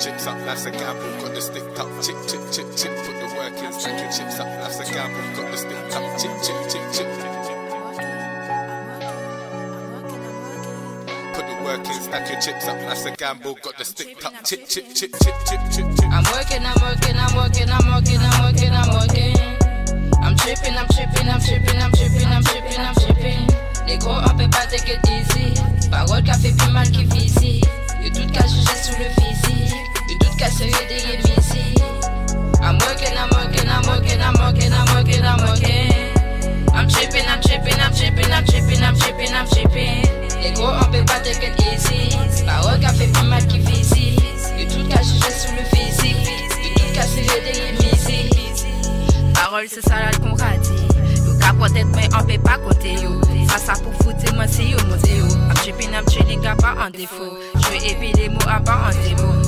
chips up, that's a gamble. Got the stick up, chip, chip, chip, chip. Put the work in, stack your chips up, that's a gamble. Got the stick up, chip, chip, chip, chip. Put the work in, stack your chips up, that's a gamble. Got the stick up, chip, chip, chip, chip, chip, chip. I'm working, I'm working, I'm working, I'm working, I'm working, I'm working. I'm tripping, I'm tripping, I'm tripping, I'm tripping, I'm tripping, I'm tripping. They go up et pas, take it easy. Parole, café, plus mal qu'FIC. Y'a tout caché, j'ai sous le physique. Cause you dig it busy. I'm working, I'm working, I'm working, I'm working, I'm working, I'm working. I'm tripping, I'm tripping, I'm tripping, I'm tripping, I'm tripping, I'm tripping. Les gros, on peut pas take it easy. Parole qu'a fait pas mal qui visite. De tout cas, je sous le physique. De tout cas, c'est le délire. Parole, c'est salade qu'on radie. Kapotet men anpe pa kote yo Sasa pou foute man si yo yo Am chepin am chening a pa an defo Jwe epi de mou a pa an demo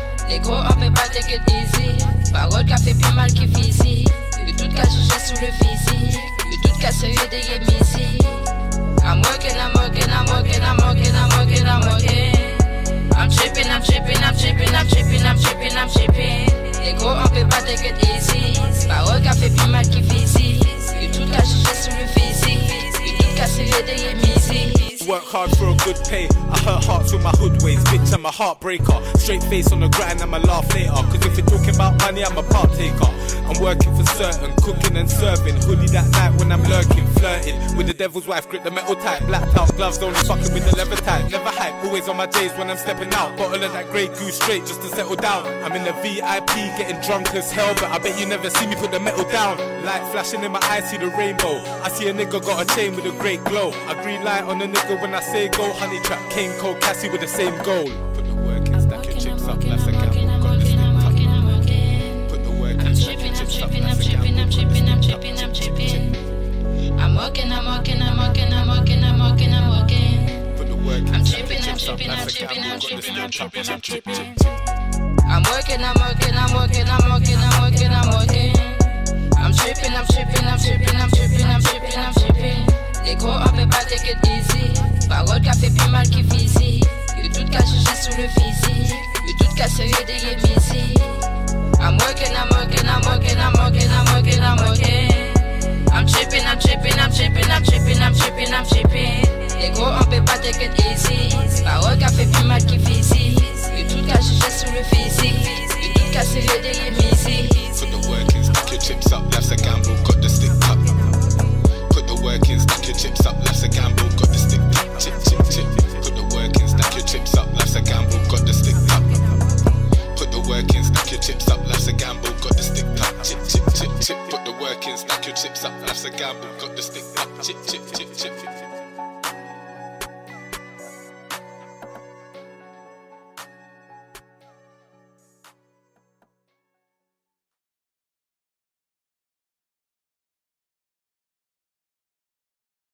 Les gros, on peut pas it easy. Parole qui a fait plus mal qu'il ici. Y'a tout qu'à juger sous le physique. Y'a tout qu'à se aider ici. I'm working, I'm working, I'm working, I'm working, I'm working, I'm working. I'm tripping, I'm I'm Work hard for a good pay. I hurt hearts with my hood ways. Bitch, I'm a heartbreaker. Straight face on the grind, I'ma laugh later. Cause if you're talking about money, I'm a partaker. I'm working for certain, cooking and serving. Hoodie that night when I'm lurking, flirting. With the devil's wife, grip the metal tight. Blacked out gloves, only fucking with the leather tight. Never hype, always on my days when I'm stepping out. Bottle of that grey goose straight just to settle down. I'm in the VIP, getting drunk as hell. But I bet you never see me put the metal down. Light flashing in my eyes, see the rainbow. I see a nigga got a chain with a great glow. A green light on a nigga when I say go. Honey trap, Cainco, Cassie with the same goal. Put the work in, stack your chips up, left a gamble. Got the stick up. Put the work in, I'm stack your I'm chips up, tripping, I'm a tripping, I'm tripping, I'm tripping, I'm tripping. I'm working, I'm working, I'm working, I'm working, I'm working, I'm working. Put the work in, I'm tripping, I'm chips up, tripping, I'm tripping. I'm tripping, I'm tripping, I'm tripping. I'm working, I'm working, I'm working, I'm working, I'm working, I'm working. Qu'à se aider ici. I'm working, I'm working, I'm working, tripping, I'm tripping, I'm tripping, I'm tripping, I'm tripping, I'm tripping. Les gros, on peut pas take it easy. Plus mal tout juger sous le physique. Y'a tout gamble, got the stick chip, chip.